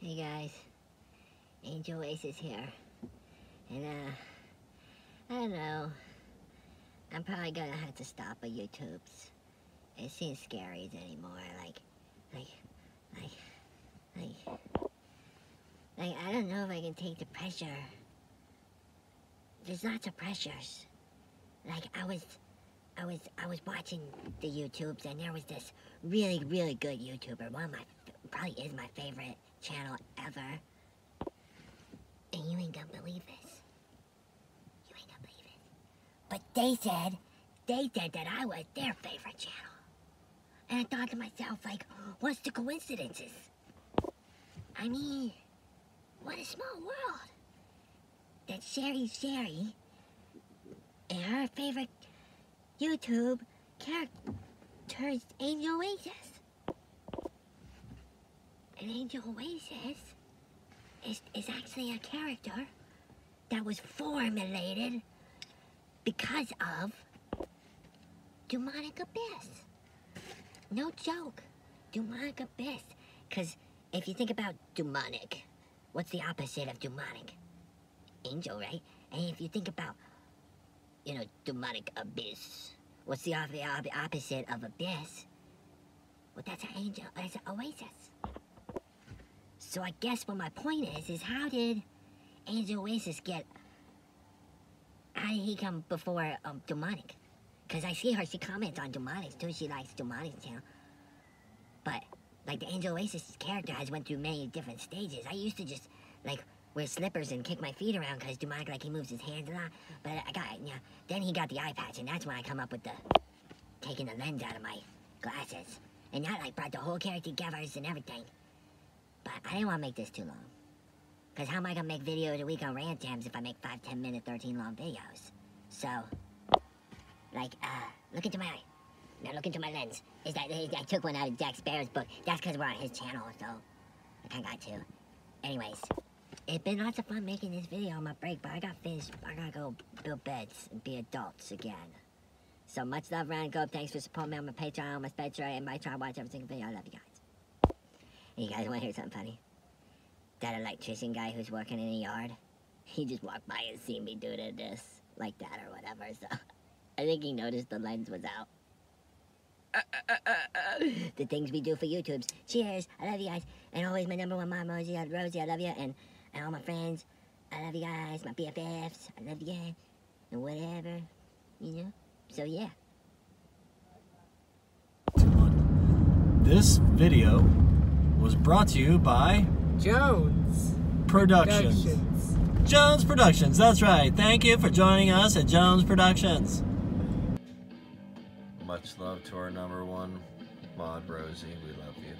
Hey guys, Angel Oasis here. And uh, I don't know. I'm probably gonna have to stop at YouTube's. It seems scary anymore. Like, like, like, like, like, I don't know if I can take the pressure. There's lots of pressures. Like, I was, I was, I was watching the YouTubes and there was this really, really good YouTuber. One of my, probably is my favorite channel ever. And you ain't gonna believe this. You ain't gonna believe it. But they said, they said that I was their favorite channel. And I thought to myself, like, what's the coincidences? I mean, what a small world. That Sherry Sherry and her favorite YouTube character is Angel Oasis. And Angel Oasis is, is actually a character that was formulated because of demonic abyss. No joke. Demonic abyss. Because if you think about demonic, what's the opposite of demonic? Angel, right? And if you think about, you know, demonic abyss, what's the op op opposite of abyss? Well, that's an angel. That's an oasis. So I guess what my point is, is how did Angel Oasis get... How did he come before um, demonic? Because I see her, she comments on demonics too. She likes demonics channel. But, like, the Angel Oasis character has went through many different stages. I used to just, like, wear slippers and kick my feet around because demonic, like, he moves his hands a lot. But I got, yeah, then he got the eye patch, and that's when I come up with the, taking the lens out of my glasses. And that, like, brought the whole character together and everything. I didn't want to make this too long. Because how am I going to make videos a week on rant jams if I make 5, 10 minute, 13 long videos? So, like, uh, look into my eye. Now look into my lens. Is that I took one out of Jack Sparrow's book. That's because we're on his channel, so I kind of got to. Anyways, it's been lots of fun making this video on my break, but I got finished. I gotta go build beds and be adults again. So much love, Ryan Go. Thanks for supporting me on my Patreon, on my Spectre, and my try to watch every single video. I love you guys. You guys want to hear something funny? That uh, electrician guy who's working in the yard, he just walked by and seen me do this, like that or whatever, so I think he noticed the lens was out. the things we do for YouTubes. Cheers. I love you guys. And always my number one mom, Rosie. I, Rosie, I love you. And, and all my friends. I love you guys. My BFFs. I love you guys. And whatever. You know? So, yeah. This video was brought to you by Jones Productions. Productions. Jones Productions, that's right. Thank you for joining us at Jones Productions. Much love to our number one mod, Rosie. We love you.